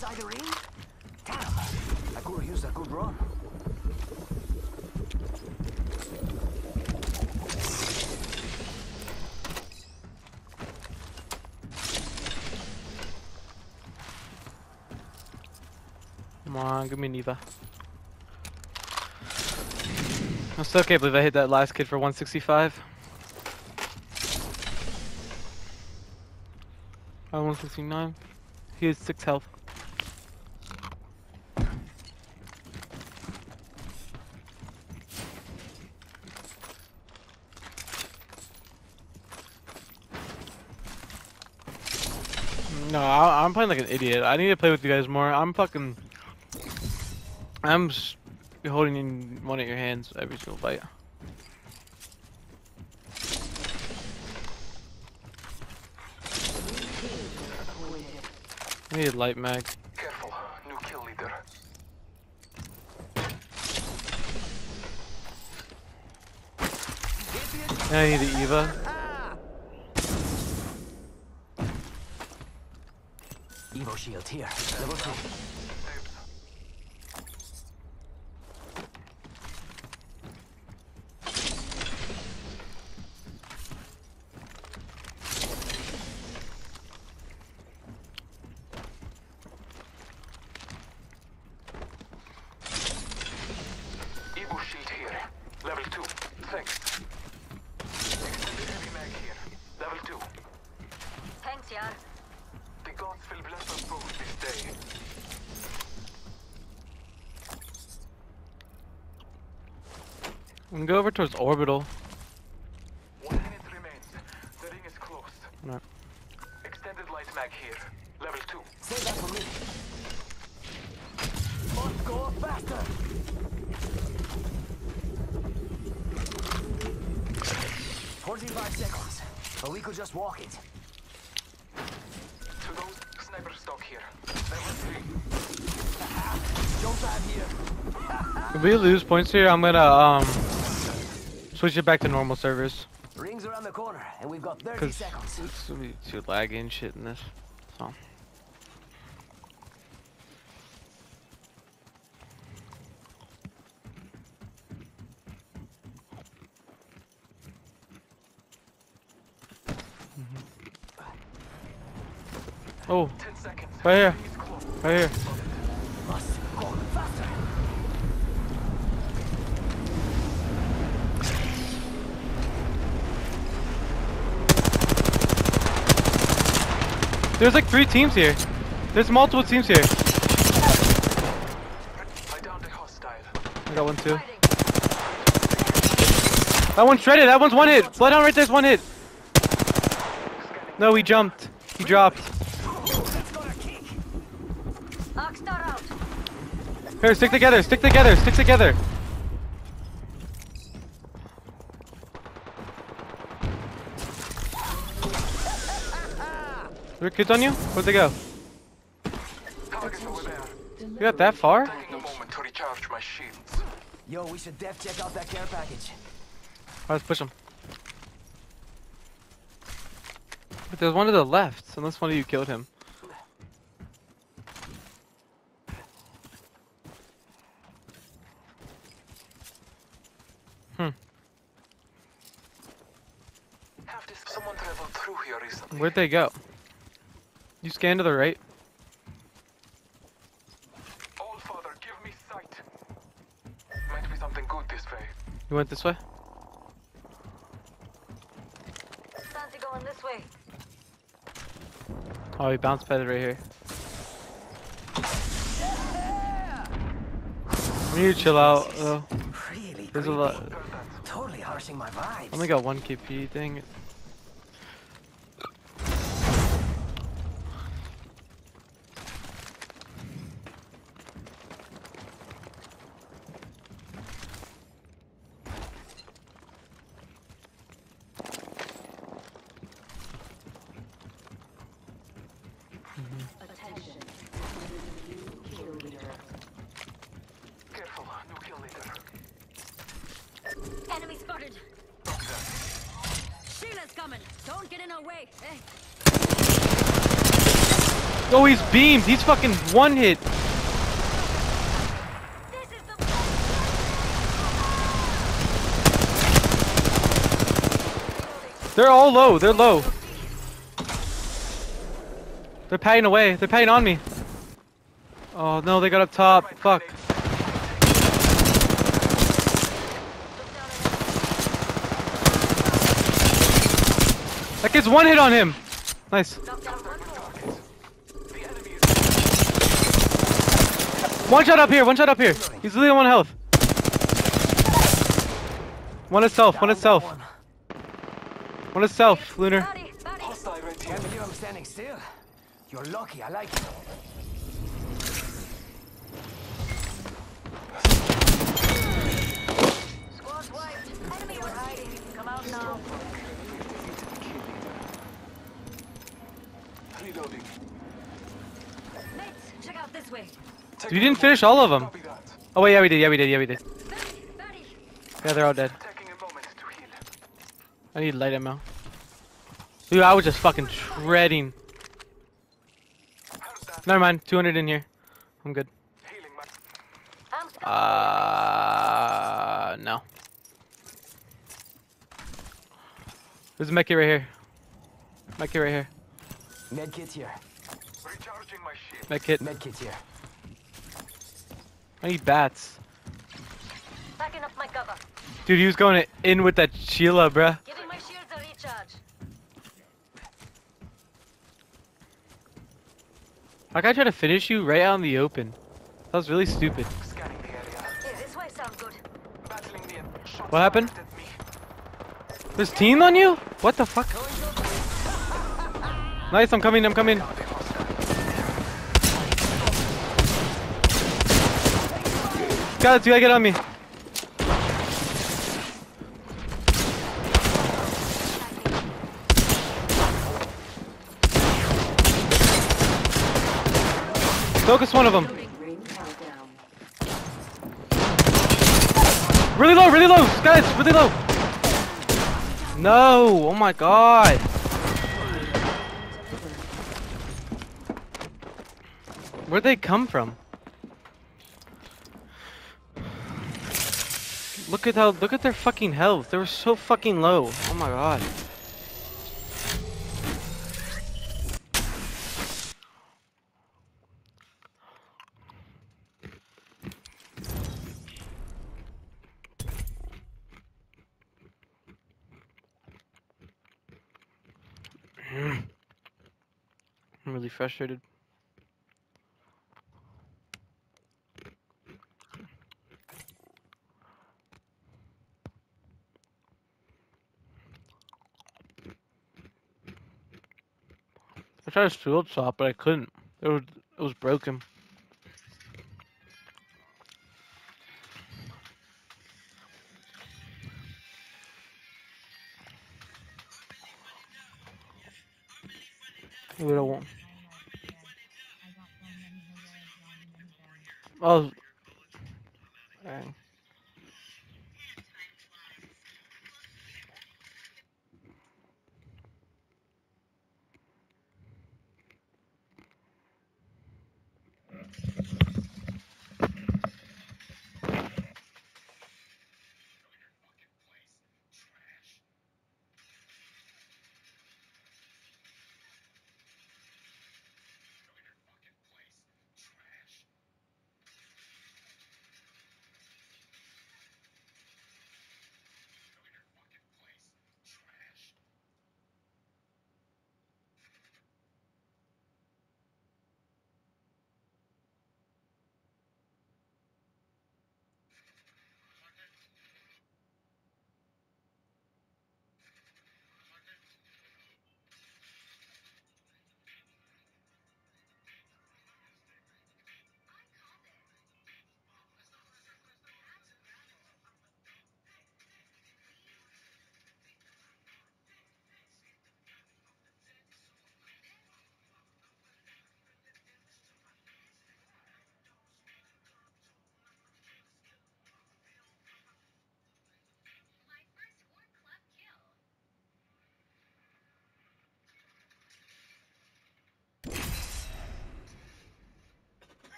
inside the ring? Damn, I could have used a good run. Come on, give me Neva. I still can't believe I hit that last kid for 165. Oh, 169. He has 6 health. No, I, I'm playing like an idiot. I need to play with you guys more. I'm fucking. I'm holding in one of your hands every single fight. I need a light mag. Careful, new kill leader. I need the Eva. Shield here. Level two. Evo shield here. Level 2. Thanks. Extended heavy mag here. Level 2. Thanks, Yar. The gods will bless us both this day. We can go over towards orbital. One minute remains. The ring is close. No. Extended light mag here. Level 2. Save that for me. Must go faster. Forty-five seconds, but we could just walk it. To those, sniper stock here. Level 3. Jump pad here. If we lose points here, I'm gonna um switch it back to normal servers. Rings around the corner, and we've got 30 Cause seconds. it's gonna be too laggy and shit in this. So. Mm-hmm. Oh, right here, Ring is close. right here. There's like three teams here. There's multiple teams here. I got one too. That one's shredded. That one's one hit. Bloodhound right there's one hit. No, he jumped. He dropped. Here, stick together. Stick together. Stick together. There kids on you? Where'd they go? Target over there. You got that far? Taking a moment to recharge my shields. Yo, we should def check out that care package. Alright, let's push him. But there's one to the left, unless one of you killed him. Hmm. Have this someone traveled through here recently. Where'd they go? You scan to the right? Allfather, give me sight. Might be something good this way. You went this way? Fancy going this way. Oh, he bounced padded right here. We need to chill out, though. Really There's a lot. Totally harshing my vibes. I only got one KP thing. Attention. Kill leader. Careful, new kill leader. Enemy spotted. Sheila's coming. Don't get in our way. Eh? Oh, he's beamed. He's fucking one hit. This is the They're all low. They're low. They're paying away. They're paying on me. Oh no, they got up top. Fuck. That gets one hit on him. Nice. one shot up here. One shot up here. He's literally on one health. One itself. One itself. One. Itself. Lunar. I'm standing still. You're lucky. I like it. Squad wiped. Enemy was hiding. Come out now. Reloading. Mates, check out this way. We didn't finish all of them. Oh wait, yeah we did. Yeah we did. Yeah we did. Buddy, buddy. Yeah, they're all dead. Taking a moment. I need light ammo. Dude, I was just fucking shredding. Never mind. 200 in here. I'm good. Healing my. I'm stuck. Uh, no. There's a mech right here. Mech right here. Med kit here. Recharging my shield. Mech kit. Med kit here. I need bats. Backing up my cover. Dude, he was going in with that Sheila, bruh. Giving my shields a recharge. How can I try to finish you right out in the open? That was really stupid. Scanning the area. Yeah, this way sounds good. Battling the end. What happened? directed at me. There's team on you? What the fuck? Nice, I'm coming, I'm coming. Guys, you gotta get on me. Focus one of them. Really low, really low, guys, really low. No, oh my god. Where'd they come from? Look at how, look at their fucking health. They were so fucking low. Oh my god. I'm really frustrated. Tried to field swap, but I couldn't. It was it was broken. We don't want. Oh.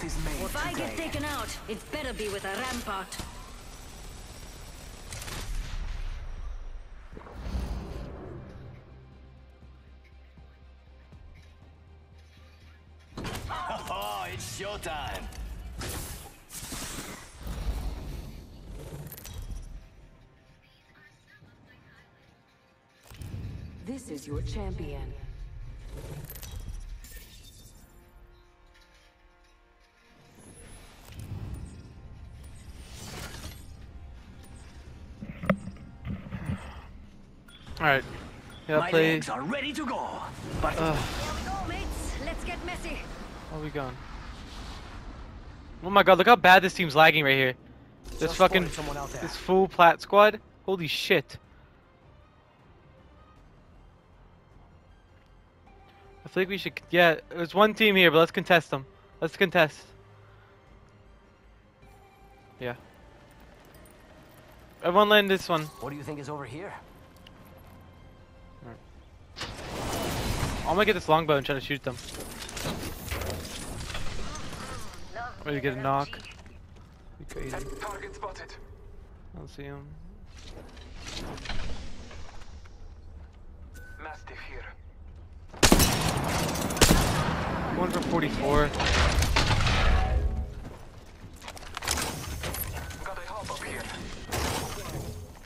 Earth is made If I get taken out, it better be with a rampart. Oh, it's showtime. This is your champion. Alright. Yeah, My play. legs are ready to go. But Ugh, Here we go, mates. Let's get messy. where are we going? Oh my god, look how bad this team's lagging right here. This just fucking. This full plat squad? Holy shit. I feel like we should. Yeah, there's one team here, but let's contest them. Let's contest. Yeah. Everyone land this one. What do you think is over here? I'm gonna get this longbow and try to shoot them. Ready to get a knock. Crazy. I don't see him. Mastiff here. One for 44. Got a hop up here.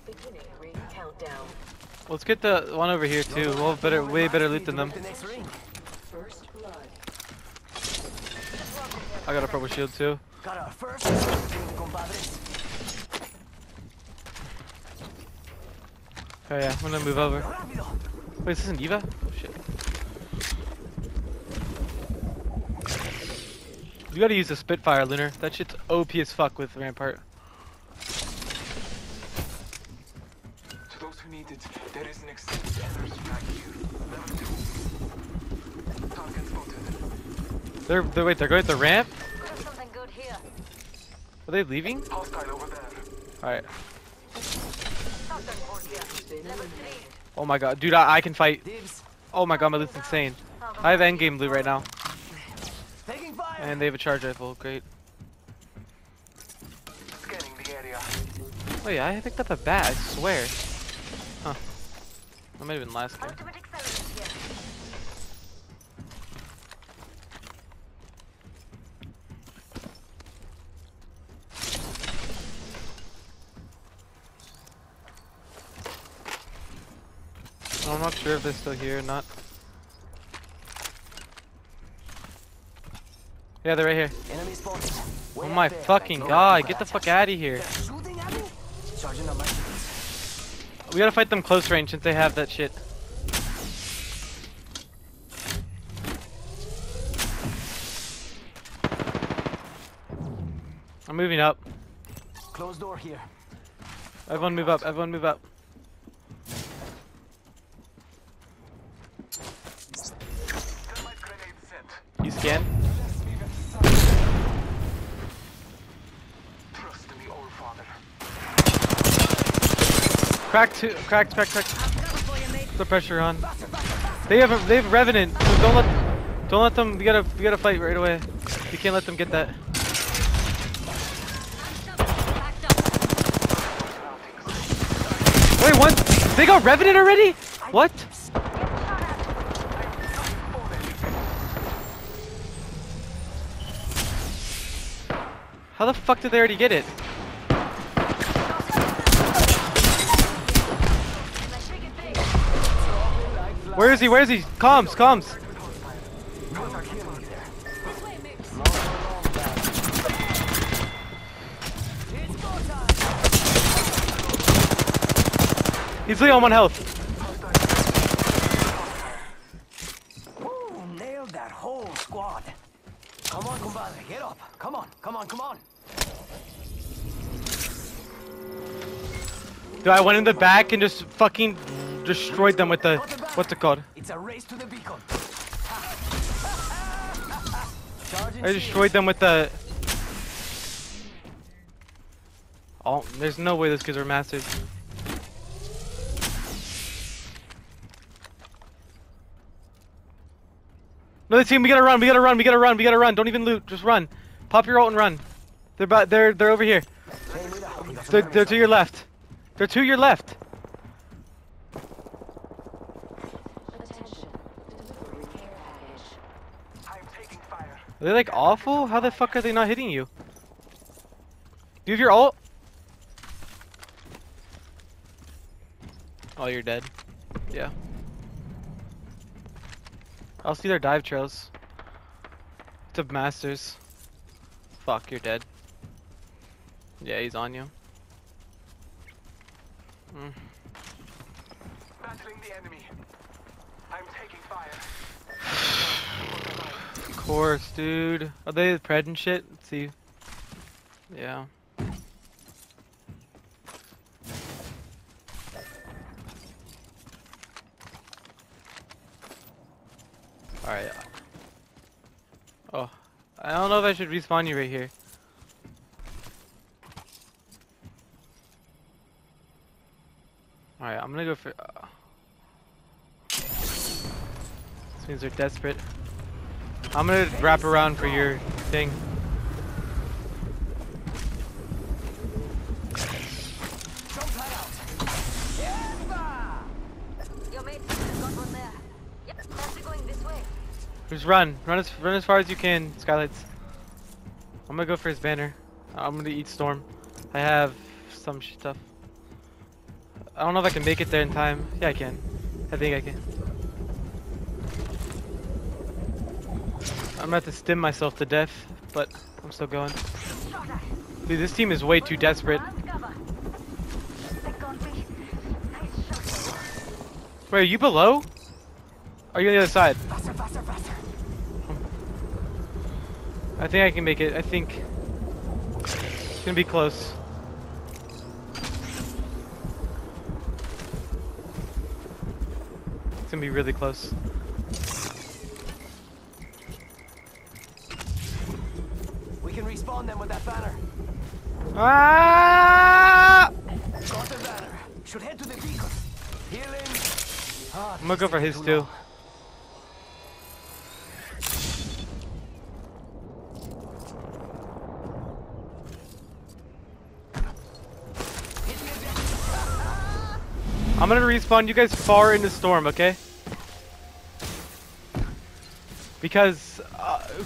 Beginning ring countdown. Let's get the one over here too. We'll better, way better loot than them. I got a purple shield too. Oh yeah, I'm gonna move over. Wait, is this an Eva? Oh shit. You gotta use the Spitfire, Lunar. That shit's OP as fuck with Rampart. To those who need it, there is an extended energy pack here. Level 2. Target spotted. They're, they're wait, they're going to the ramp? Could have something good here. Are they leaving? Hostile over there. Alright. Shotgun bolt here. Been Level eliminated. Oh my god, dude, I, I can fight. Oh my god, my loot's insane. I have endgame loot right now. And they have a charge rifle, great. Scanning the. Wait, I picked up a bat, I swear. Huh. That might have been last game. I'm not sure if they're still here or not. Yeah, they're right here. Enemy spotted. Oh my there. fucking Go god, get the fuck out of here. They're shooting at me? Charging on my shields. We gotta fight them close range since they have that shit. I'm moving up. Closed door here. Everyone move up, everyone move up. Crack two, crack, crack, the pressure on. They have a, they have Revenant. So don't let, don't let them. You gotta, you gotta fight right away. You can't let them get that. Wait, what? They got Revenant already? What? How the fuck did they already get it? Where is he? Where is he? Comms, comms. This way, mates. He's only on one health. Ooh, nailed that whole squad. Come on, compadre, get up. Come on, come on, come on. Do I went in the back and just fucking destroyed them with the, what's it called? It's a race to the beacon. I destroyed them with the. Oh, there's no way those kids are masters. Another team, we gotta run, we gotta run, we gotta run, we gotta run. Don't even loot, just run. Pop your ult and run. They're about, they're they're over here. Hey, mira, we got some They're, they're to your left. They're to your left. Attention. Deliver repair package. I'm taking fire. Are they like awful? How the fuck are they not hitting you? Do you have your ult? Oh, you're dead. Yeah. I'll see their dive trails. It's a masters. Fuck, you're dead. Yeah, he's on you. Mm. Battling the enemy. I'm taking fire. Course, dude. Are they pred and shit? Let's see. Yeah. Alright. Oh. I don't know if I should respawn you right here. Alright, I'm gonna go for. Uh... This means they're desperate. I'm gonna wrap around for your thing. Just run, run as run as far as you can, Skylights. I'm gonna go for his banner. I'm gonna eat storm. I have some stuff. I don't know if I can make it there in time. Yeah, I can. I think I can. I'm about to stim myself to death, but I'm still going. Dude, this team is way too desperate. Wait, are you below? Are you on the other side? I think I can make it. I think it's gonna be close. It's gonna be really close. Respawn them with that banner. Ah! Got the banner. Should head to the beacon. Healing. Ah, I'm gonna go for his too long. Hit the objective. I'm gonna respawn you guys far in the storm, okay? Because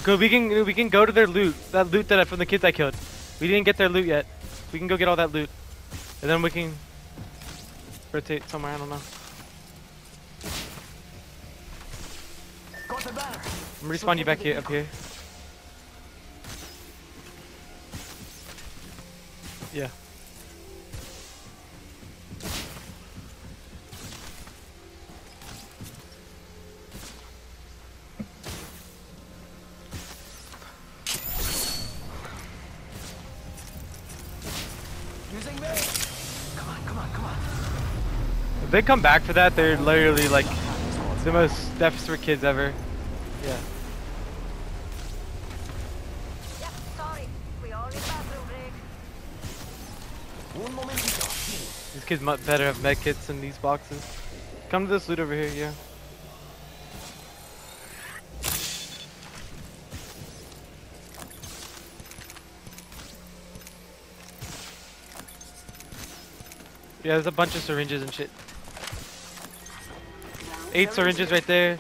go, we can we can go to their loot, that loot that I, from the kids I killed. We didn't get their loot yet. We can go get all that loot, and then we can rotate somewhere. I don't know. I'm gonna respawn you back here, up here. Yeah. Using me. Come on, come on, come on. If they come back for that, they're literally like the most desperate kids ever. Yeah. Yep, sorry. We all need bathroom break. Un momentito. These kids much better have med kits in these boxes. Come to this loot over here, yeah. Yeah, there's a bunch of syringes and shit. Eight syringes right there.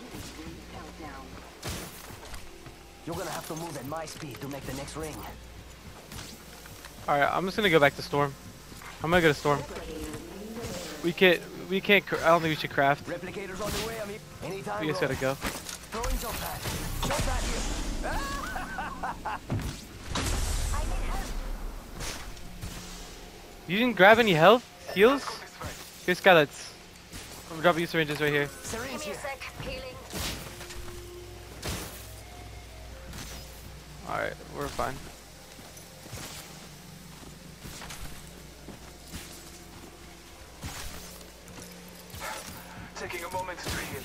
You're gonna have to move at my speed to make the next ring. Alright, I'm just gonna go back to Storm. I'm gonna go to Storm. We can't, we can't, I don't think we should craft. Replicators on the way, I'm here. Anytime. We just gotta go. Throwing jump pad. Jump pad here. I need help. You didn't grab any health? Heals? Go this. Here's skeleton. I'm dropping you syringes right here. Syringe Give me here. Alright, we're fine. Taking a moment to heal.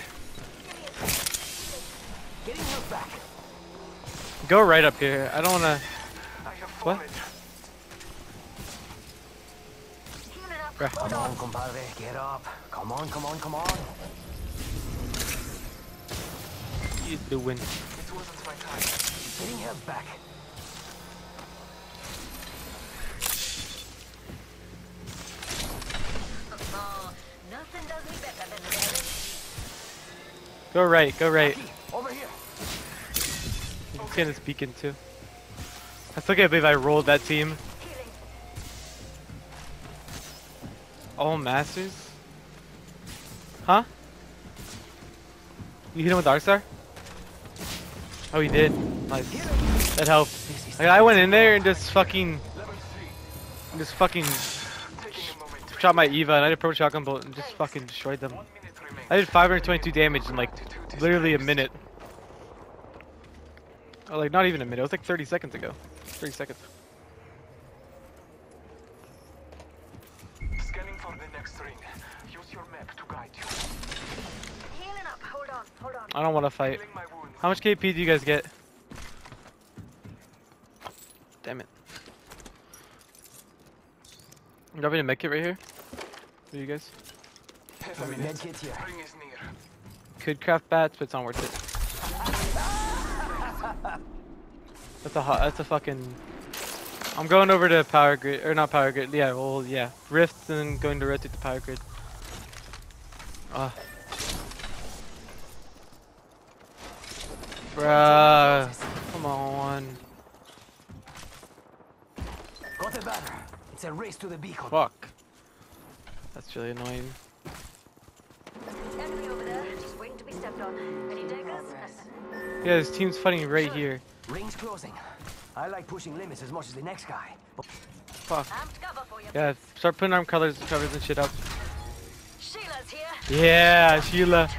Getting health back. Go right up here. I don't wanna. I have What? Come on, compadre, get up. Come on, come on, come on. You doing? It wasn't my time. Bring her back. Go right, go right. Over here. You can okay. see this beacon too. I still can't believe I rolled that team. All masters? Huh? You hit him with Darkstar? Oh, he did. Nice. That helped. Like, I went in there and just fucking, Level 3. just fucking shot my Eva and I did pro shotgun bolt and just fucking destroyed them. I did 522 damage in like literally a minute. Oh, like not even a minute. It was like 30 seconds ago. 30 seconds. I don't want to fight. Healing my wounds. How much KP do you guys get? Damn it. You want me to make it right here? For you guys? Half a Med kit here. Ring is near. Could craft bats, but it's not worth it. That's a hot. That's a fucking. I'm going over to power grid or not power grid. Yeah, well, yeah, rift and then going to rotate the power grid. Ah. Bruh, come on. Got a banner. It's a race to the beacon. Fuck. That's really annoying. Enemy over there. Just waiting to be stepped on. Any takers? Yeah, this team's fighting right here. Ring's closing. I like pushing limits as much as the next guy. But Fuck. Amped cover for you. Yeah, start putting arm colors, covers and shit up. Sheila's here. Yeah, Sheila.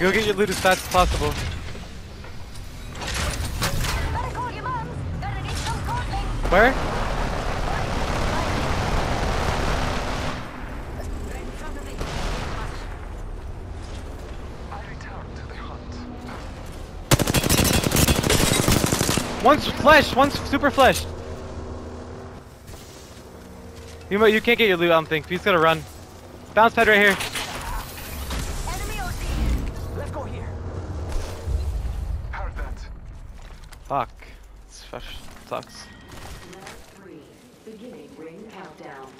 Go get your loot as fast as possible. Hunt. One's flesh, one's super flesh. You might, you can't get your loot, I don't think. He's gonna run. Bounce pad right here. Enemy OC. let's go here. Heard that. Fuck. This fush sucks. Level 3. Beginning ring countdown.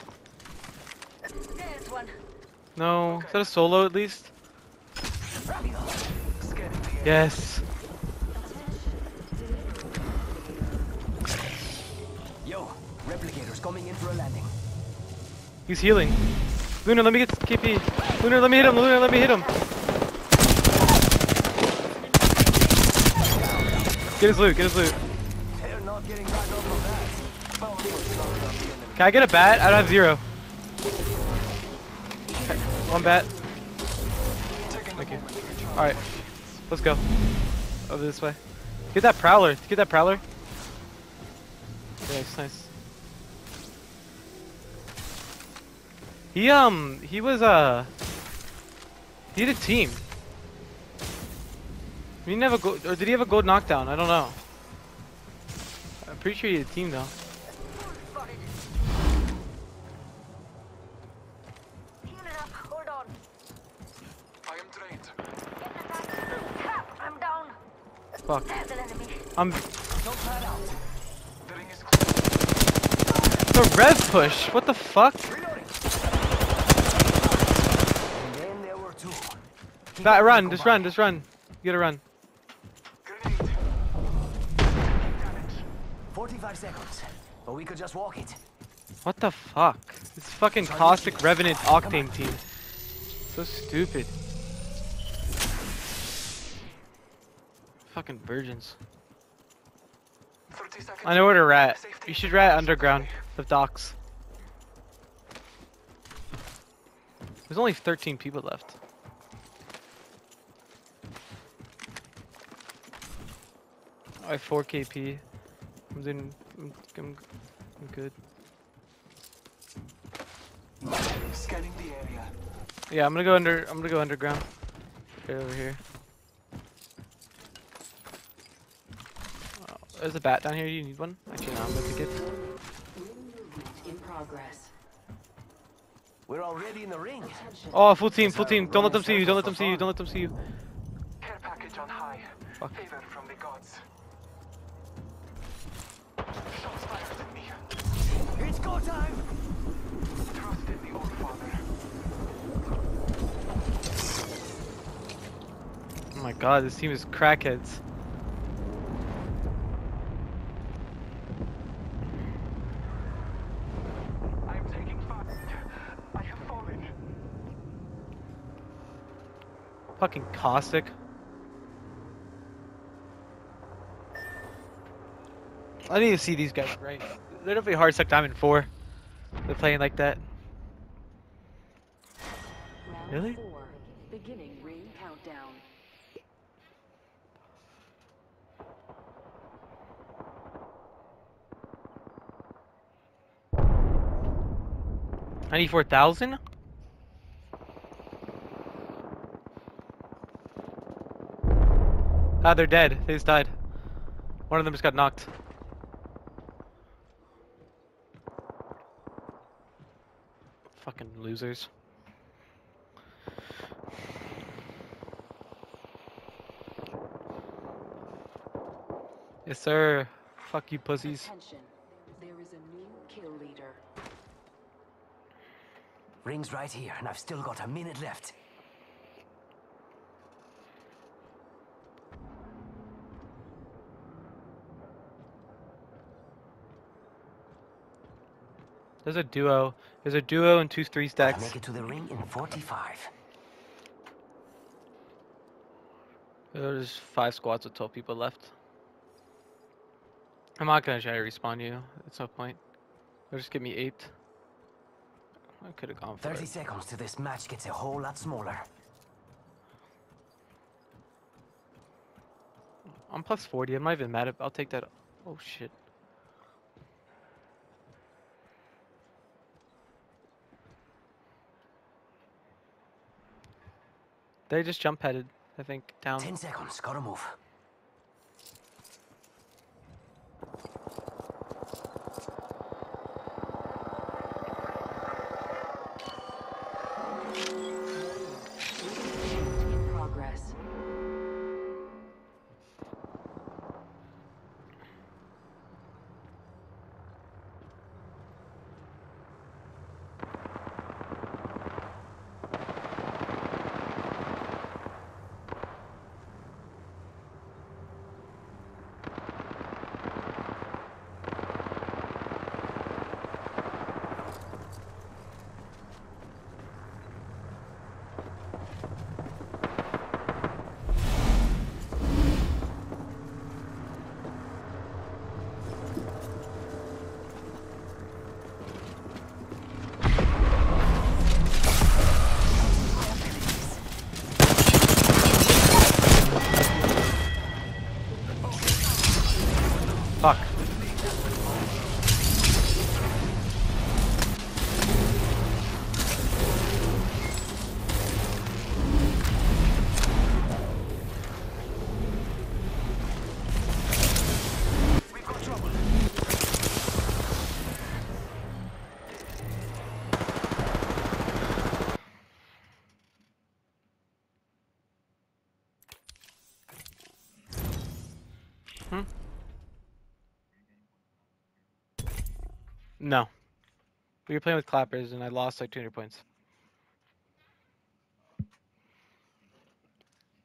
There's one. No, is that a solo at least? Scanning the area. Yes. Yo, replicators coming in for a landing. He's healing. Luna, let me get KP. Luna, let me hit him. Luna, let me hit him. Get his loot, get his loot. They're not getting back up from that. Can I get a bat? I don't have zero. One bat. Thank you. Alright. Let's go. Over this way. Get that prowler. Get that prowler. Nice, nice. He um he was uh he had a team. He didn't have a gold or did he have a gold knockdown? I don't know. I'm pretty sure he had a team though. Fuck. There's an enemy. I'm Don't plan out. The ring is close. the rev push. What the fuck? Reloading. And then there were two. Keep That run, just run, just run. You gotta run. 45 seconds. But we could just walk it. What the fuck? This fucking caustic revenant octane team. So stupid. Fucking virgins. I know where to rat. Safety You should rat underground the docks. There's only 13 people left. I have 4 KP. I'm doing. I'm, I'm, I'm good. Scanning the area. Yeah, I'm gonna go under. I'm gonna go underground. Right over here. There's a bat down here. Do You need one? Actually, no. I'm gonna take it. Ring in progress. We're already in the ring. Oh, full team, full team. Don't let them see you. Don't let them see you. Don't let them see you. Care package on high. Fuck. Favor from the gods. Shots fired at me. It's go time. Trust in the old father. Oh my god, this team is crackheads. I am taking fire. I have fallen. Fucking caustic. I need to see these guys right. They're definitely hard suck diamond four. They're playing like that. Round Really? four. Beginning ring countdown. Ninety-four thousand. Ah, they're dead. They just died. One of them just got knocked. Fucking losers. Yes, sir. Fuck you, pussies. Attention. There is a new kill leader. Ring's right here, and I've still got a minute left. There's a duo. There's a duo and two three stacks. I'll make it to the ring in 45. There's five squads with 12 people left. I'm not gonna try to respawn you. It's no point. They'll just give me eight. I could have gone for 30 it. seconds to this match gets a whole lot smaller. I'm plus 40. I'm not even mad at. I'll take that. Oh shit. They just jump headed. I think down. 10 seconds, gotta move. Mm-hmm. No. We were playing with clappers and I lost like 200 points.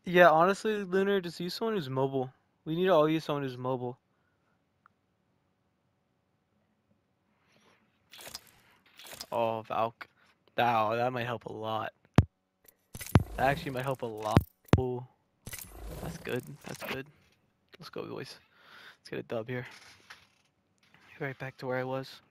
Yeah, honestly, Lunar, just use someone who's mobile. We need to all use someone who's mobile. Oh, Valk. Wow, that might help a lot. That actually might help a lot. Oh, that's good. That's good. Let's go, boys. Let's get a dub here. Right back to where I was.